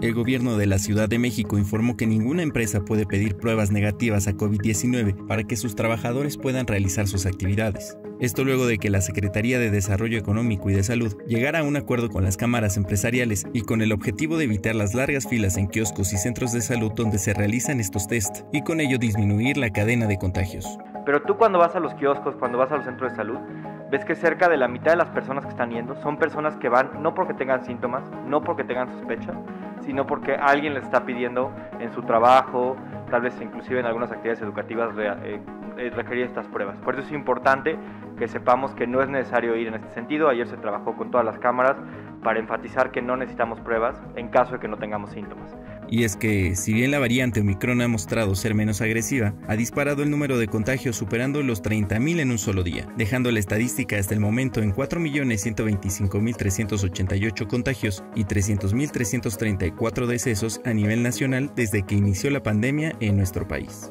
El gobierno de la Ciudad de México informó que ninguna empresa puede pedir pruebas negativas a COVID-19 para que sus trabajadores puedan realizar sus actividades. Esto luego de que la Secretaría de Desarrollo Económico y de Salud llegara a un acuerdo con las cámaras empresariales y con el objetivo de evitar las largas filas en kioscos y centros de salud donde se realizan estos test y con ello disminuir la cadena de contagios. Pero tú cuando vas a los kioscos, cuando vas a los centros de salud, ves que cerca de la mitad de las personas que están yendo son personas que van no porque tengan síntomas, no porque tengan sospecha, sino porque alguien les está pidiendo en su trabajo, tal vez inclusive en algunas actividades educativas eh, eh, requerir estas pruebas. Por eso es importante que sepamos que no es necesario ir en este sentido. Ayer se trabajó con todas las cámaras para enfatizar que no necesitamos pruebas en caso de que no tengamos síntomas. Y es que, si bien la variante Omicron ha mostrado ser menos agresiva, ha disparado el número de contagios superando los 30.000 en un solo día, dejando la estadística hasta el momento en 4.125.388 contagios y 300.334 decesos a nivel nacional desde que inició la pandemia en nuestro país.